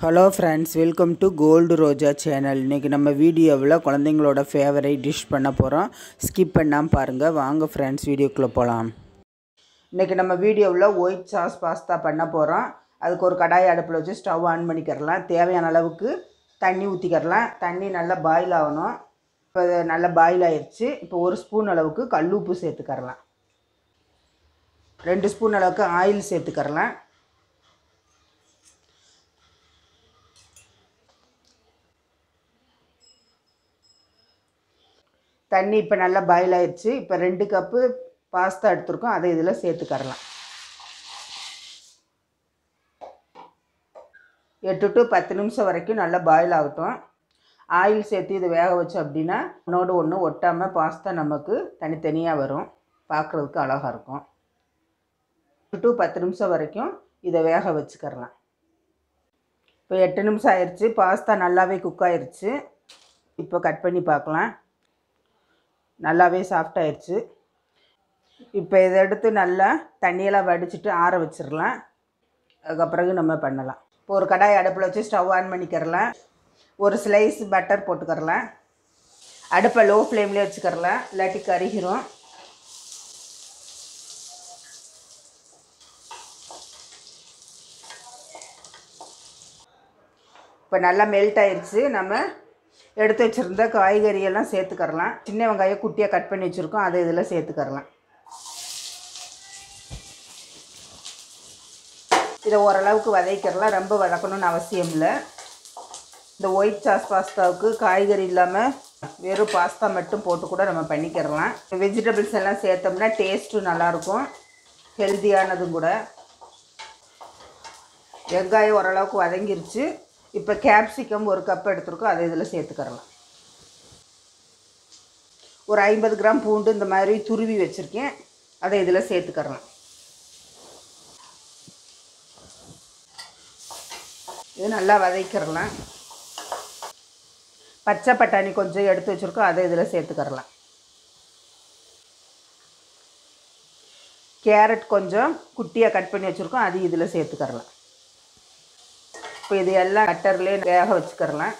Hello friends welcome to gold Roja channel இன்றைக்கி நம்ம வீடியோவில் குழந்தைங்களோட ஃபேவரைட் டிஷ் பண்ண போகிறோம் ஸ்கிப் பண்ணாமல் பாருங்கள் வாங்க ஃப்ரெண்ட்ஸ் வீடியோக்குள்ளே போகலாம் இன்றைக்கி நம்ம வீடியோவில் ஒயிட் சாஸ் பாஸ்தா பண்ண போகிறோம் அதுக்கு ஒரு கடாய் அடுப்பில் வச்சு ஸ்டவ் ஆன் பண்ணிக்கிறலாம் தேவையான அளவுக்கு தண்ணி ஊற்றிக்கிறலாம் தண்ணி நல்லா பாயில் ஆகணும். இப்போ நல்லா பாயில் ஆயிடுச்சு இப்போ ஒரு ஸ்பூன் அளவுக்கு கல் உப்பு சேர்த்துக்கரலாம் ரெண்டு ஸ்பூன் அளவுக்கு ஆயில் சேர்த்துக்கரலாம் தண்ணி இப்போ நல்லா பாயில் ஆயிடுச்சு இப்போ ரெண்டு கப்பு பாஸ்தா எடுத்துருக்கோம். அதை இதில் சேர்த்துக்கரலாம். எட்டு டு பத்து நிமிஷம் வரைக்கும் நல்லா பாயில் ஆகட்டும். ஆயில் சேர்த்து இது வேக வச்சோம் அப்படின்னா ஒன்றோடு ஒன்று ஒட்டாமல் பாஸ்தா நமக்கு தனித்தனியாக வரும். பார்க்குறதுக்கு அழகாக இருக்கும். எட்டு டு பத்து நிமிஷம் வரைக்கும் இதை வேக வச்சுக்கரலாம். இப்போ எட்டு நிமிஷம் ஆயிடுச்சு பாஸ்தா நல்லாவே குக் ஆயிடுச்சு இப்போ கட் பண்ணி பார்க்கலாம் நல்லாவே சாஃப்ட் ஆயிடுச்சு இப்போ இதை எடுத்து நல்லா தண்ணியெல்லாம் வடிச்சிட்டு ஆற வச்சிடலாம் அதுக்கப்புறகு நம்ம பண்ணலாம். இப்போ ஒரு கடாய் அடுப்பில் வச்சு ஸ்டவ் ஆன் பண்ணிக்கிறலாம். ஒரு ஸ்லைஸ் பட்டர் போட்டுக்கிறலாம். அடுப்பை லோ ஃப்ளேம்லேயே வச்சுக்கிறலாம். இல்லாட்டி கருகிரும். இப்போ நல்லா மெல்ட் ஆயிடுச்சு நம்ம எடுத்து வச்சுருந்த காய்கறியெல்லாம் சேர்த்துக்கரலாம் சின்ன வெங்காயம் குட்டியாக கட் பண்ணி வச்சுருக்கோம் அதை இதில் சேர்த்துக்கரலாம் இதை ஓரளவுக்கு வதக்கிறலாம் ரொம்ப வதக்கணும்னு அவசியம் இல்லை. இந்த ஒயிட் சாஸ் பாஸ்தாவுக்கு காய்கறி இல்லாமல் வெறும் பாஸ்தா மட்டும் போட்டு கூட நம்ம பண்ணிக்கிறலாம் வெஜிடபிள்ஸ் எல்லாம் சேர்த்தோம்னா டேஸ்ட்டும் நல்லாயிருக்கும் ஹெல்த்தியானதும் கூட. வெங்காயம் ஓரளவுக்கு வதங்கிருச்சு. இப்போ கேப்சிகம் ஒரு கப் எடுத்துருக்கோம் அதை இதில் சேர்த்துக்கிறலாம். ஒரு ஐம்பது கிராம் பூண்டு இந்த மாதிரி துருவி வச்சுருக்கேன் அதை இதில் சேர்த்துக்கிறலாம். இது நல்லா வதக்கிடலாம். பச்சை பட்டாணி கொஞ்சம் எடுத்து வச்சுருக்கோம் அதை இதில் சேர்த்துக்கிறலாம். கேரட் கொஞ்சம் குட்டியாக கட் பண்ணி வச்சுருக்கோம் அது இதில் சேர்த்துக்கிறலாம். இப்போ இது எல்லாம் கட்டர்லேயே வேக வச்சுக்கிறலாம்.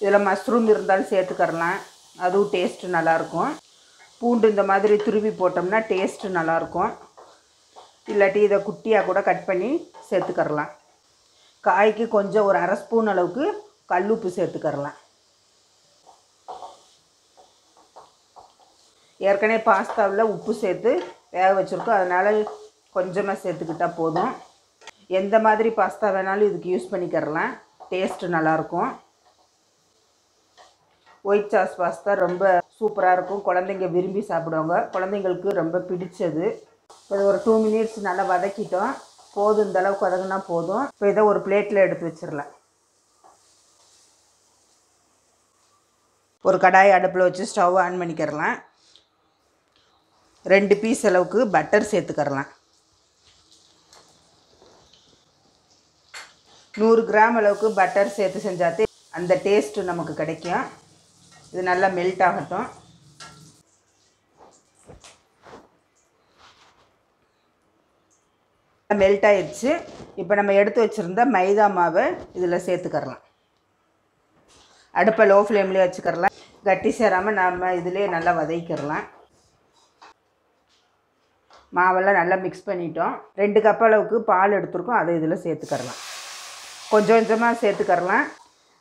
இதில் மஷ்ரூம் இருந்தாலும் சேர்த்துக்கரலாம் அதுவும் டேஸ்ட்டு நல்லாயிருக்கும் பூண்டு இந்த மாதிரி துருவி போட்டோம்னா டேஸ்ட்டு நல்லாயிருக்கும் இல்லாட்டி இதை குட்டியாக கூட கட் பண்ணி சேர்த்துக்கரலாம் காய்க்கு கொஞ்சம் ஒரு அரை ஸ்பூன் அளவுக்கு கல்லுப்பு சேர்த்துக்கரலாம் ஏற்கனவே பாஸ்தாவில் உப்பு சேர்த்து வேக வச்சுருக்கோம். அதனால் கொஞ்சமாக சேர்த்துக்கிட்டால் போதும். எந்த மாதிரி பாஸ்தா வேணாலும் இதுக்கு யூஸ் பண்ணிக்கிறலாம். டேஸ்ட்டு நல்லாயிருக்கும் ஒயிட் சாஸ் பாஸ்தா ரொம்ப சூப்பராக இருக்கும். குழந்தைங்க விரும்பி சாப்பிடுவாங்க. குழந்தைங்களுக்கு ரொம்ப பிடிச்சது. இப்போ ஒரு டூ மினிட்ஸ் நல்லா வதக்கிட்டோம். போதும் இந்த அளவுக்கு வதங்கினா போதும். இப்போ இதை ஒரு பிளேட்டில் எடுத்து வச்சிடலாம். ஒரு கடாய் அடுப்பில் வச்சு ஸ்டவ் ஆன் பண்ணிக்கிறலாம். ரெண்டு பீஸ் அளவுக்கு பட்டர் சேர்த்துக்கிறலாம். நூறு கிராம் அளவுக்கு பட்டர் சேர்த்து செஞ்சாத்தே அந்த டேஸ்ட்டு நமக்கு கிடைக்கும். இது நல்லா மெல்ட் ஆகட்டும். மெல்ட் ஆயிடுச்சு. இப்போ நம்ம எடுத்து வச்சுருந்த மைதா மாவை இதில் சேர்த்துக்கரலாம் அடுப்பை லோ ஃப்ளேம்லேயே வச்சுக்கிறலாம். கட்டி சேராமல் நம்ம இதிலே நல்லா வதக்கிடலாம் மாவெல்லாம் நல்லா மிக்ஸ் பண்ணிட்டோம். ரெண்டு கப் அளவுக்கு பால் எடுத்துருக்கோம். அதை இதில் சேர்த்துக்கரலாம் கொஞ்சம் கொஞ்சமாக சேர்த்துக்கரலாம்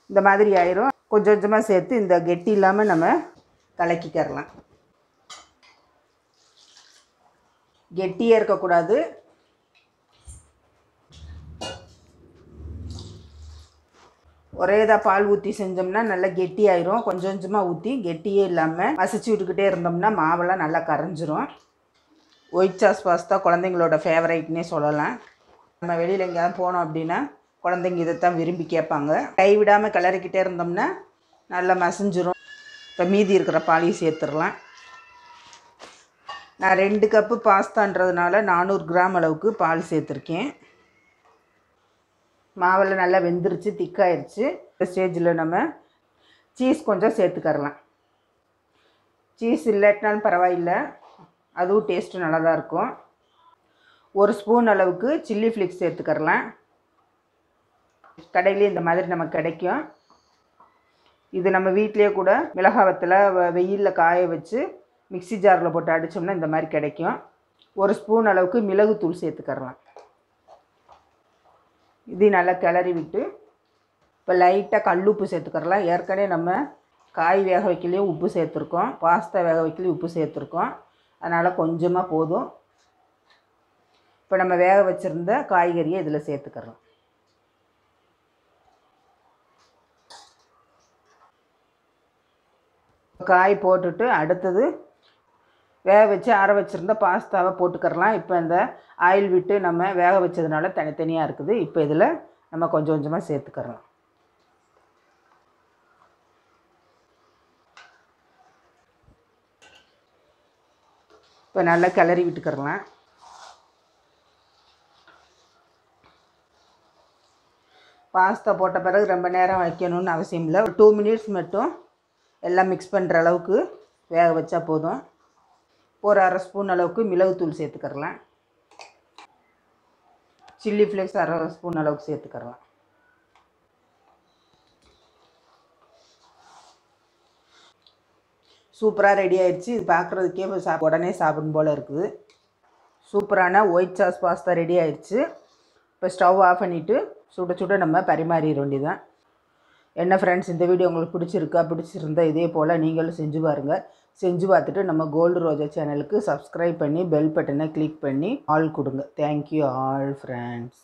இந்த மாதிரி ஆயிரும். கொஞ்சம் கொஞ்சமாக சேர்த்து இந்த கெட்டி இல்லாமல் நம்ம கலக்கிக்கிறலாம். கெட்டியாக இருக்கக்கூடாது. ஒரே இதாக பால் ஊற்றி செஞ்சோம்னா நல்லா கெட்டி ஆயிரும். கொஞ்சம் கொஞ்சமாக ஊற்றி கெட்டியே இல்லாமல் மசிச்சு விட்டுக்கிட்டே இருந்தோம்னா மாவெல்லாம் நல்லா கரைஞ்சிரும். ஒயிட் சாஸ் பாஸ்தா குழந்தைங்களோட ஃபேவரைட்னே சொல்லலாம். நம்ம வெளியில் எங்கேயாவது போனோம் அப்படின்னா குழந்தைங்க இதைத்தான் விரும்பி கேட்பாங்க. கைவிடாமல் கிளறிக்கிட்டே இருந்தோம்னா நல்லா மசிஞ்சிரும். இப்போ மீதி இருக்கிற பாலையும் சேர்த்துடலாம். நான் ரெண்டு கப்பு பாஸ்தான்றதுனால நானூறு கிராம் அளவுக்கு பால் சேர்த்துருக்கேன். மாவில் நல்லா வெந்துருச்சு திக்காயிருச்சு. இந்த ஸ்டேஜில் நம்ம சீஸ் கொஞ்சம் சேர்த்துக்கரலாம் சீஸ் இல்லாட்டினாலும் பரவாயில்லை. அதுவும் டேஸ்ட்டு நல்லா தான் இருக்கும். ஒரு ஸ்பூன் அளவுக்கு சில்லி ஃப்ளிக்ஸ் சேர்த்துக்கரலாம் கடையிலே இந்த மாதிரி நமக்கு கிடைக்கும். இது நம்ம வீட்டிலேயே கூட மிளகாவத்தில் வெயிலில் காய வச்சு மிக்ஸி ஜாரில் போட்டு அடித்தோம்னா இந்த மாதிரி கிடைக்கும். ஒரு ஸ்பூன் அளவுக்கு மிளகுத்தூள் சேர்த்துக்கறலாம். இது நல்லா கிளறி விட்டு இப்போ லைட்டாக கல்லுப்பு சேர்த்துக்கறலாம். ஏற்கனவே நம்ம காய் வேக வைக்கலையும் உப்பு சேர்த்துருக்கோம். பாஸ்தா வேக வைக்கலையும் உப்பு சேர்த்துருக்கோம். அதனால் கொஞ்சமாக போதும். இப்போ நம்ம வேக வச்சுருந்த காய்கறியை இதில் சேர்த்துக்கிறோம் காய் போட்டுட்டு அடுத்தது வேக வச்சு அரை வச்சுருந்த பாஸ்தாவை போட்டுக்கறலாம். இப்போ இந்த ஆயில் விட்டு நம்ம வேக வச்சதுனால தனித்தனியாக இருக்குது. இப்போ இதில் நம்ம கொஞ்சம் கொஞ்சமாக சேர்த்துக்கறலாம். இப்போ நல்லா கிளறி விட்டுக்கறலாம். பாஸ்தா போட்ட பிறகு ரொம்ப நேரம் வைக்கணும்னு அவசியம் இல்லை. ஒரு டூ மினிட்ஸ் மட்டும் எல்லாம் மிக்ஸ் பண்ணுற அளவுக்கு வேக வச்சா போதும். ஒரு அரை ஸ்பூன் அளவுக்கு மிளகுத்தூள் சேர்த்துக்கறலாம். சில்லி ஃப்ளேக்ஸ் அரை ஸ்பூன் அளவுக்கு சேர்த்துக்கறலாம். சூப்பராக ரெடி ஆயிடுச்சு இது பார்க்குறதுக்கே சா உடனே சாப்பிடும் போல் இருக்குது. சூப்பரான ஒயிட் சாஸ் பாஸ்தா ரெடி ஆயிடுச்சு இப்போ ஸ்டவ் ஆஃப் பண்ணிவிட்டு சுட சுட நம்ம பரிமாறிட வேண்டியதான் என்ன ஃப்ரெண்ட்ஸ் இந்த வீடியோ உங்களுக்கு பிடிச்சிருக்கா? பிடிச்சிருந்தா இதே போல் நீங்களும் செஞ்சு பாருங்கள் செஞ்சு பார்த்துட்டு நம்ம கோல்டு ரோஜா சேனலுக்கு சப்ஸ்கிரைப் பண்ணி பெல் பட்டனை கிளிக் பண்ணி ஆல் கொடுங்க. Thank you all friends